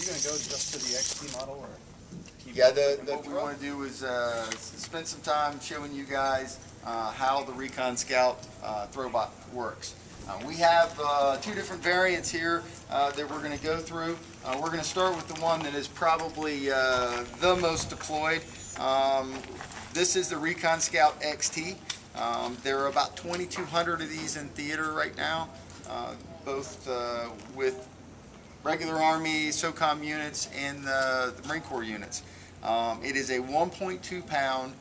you going to go just to the XT model or? Yeah, the, the, what we want to do is uh, spend some time showing you guys uh, how the Recon Scout uh, Throwbot works. Uh, we have uh, two different variants here uh, that we're going to go through. Uh, we're going to start with the one that is probably uh, the most deployed. Um, this is the Recon Scout XT. Um, there are about 2,200 of these in theater right now, uh, both uh, with regular Army, SOCOM units, and the, the Marine Corps units. Um, it is a 1.2 pound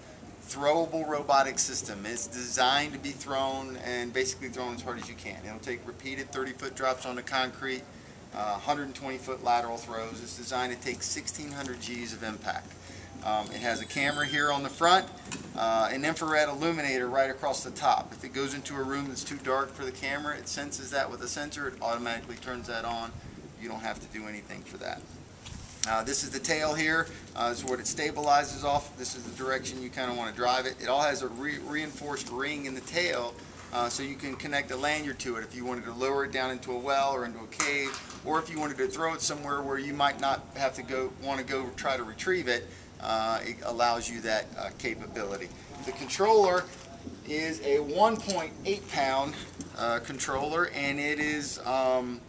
throwable robotic system. It's designed to be thrown and basically thrown as hard as you can. It'll take repeated 30 foot drops on the concrete, uh, 120 foot lateral throws. It's designed to take 1600 G's of impact. Um, it has a camera here on the front, uh, an infrared illuminator right across the top. If it goes into a room that's too dark for the camera, it senses that with a sensor, it automatically turns that on. You don't have to do anything for that. Uh, this is the tail here. Uh, this is what it stabilizes off. This is the direction you kind of want to drive it. It all has a re reinforced ring in the tail uh, so you can connect a lanyard to it if you wanted to lower it down into a well or into a cave or if you wanted to throw it somewhere where you might not have to go want to go try to retrieve it. Uh, it allows you that uh, capability. The controller is a 1.8 pound uh, controller and it is um,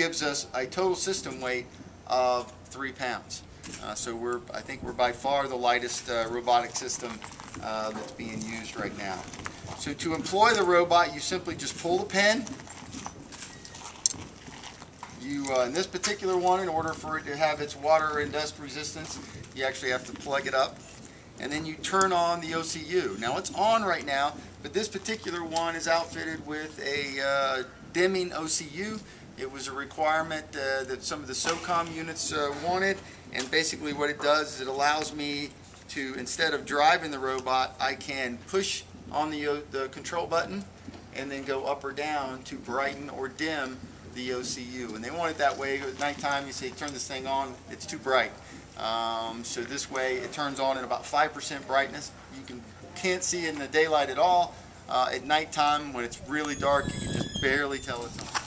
gives us a total system weight of three pounds. Uh, so we're, I think we're by far the lightest uh, robotic system uh, that's being used right now. So to employ the robot, you simply just pull the pin. You, uh, in this particular one, in order for it to have its water and dust resistance, you actually have to plug it up. And then you turn on the OCU. Now it's on right now, but this particular one is outfitted with a uh, dimming OCU. It was a requirement uh, that some of the SOCOM units uh, wanted, and basically what it does is it allows me to, instead of driving the robot, I can push on the, o- the control button and then go up or down to brighten or dim the OCU. And they want it that way. At nighttime, you say, turn this thing on, it's too bright. Um, so this way, it turns on at about 5% brightness. You can, can't see it in the daylight at all. Uh, at nighttime, when it's really dark, you can just barely tell it's on.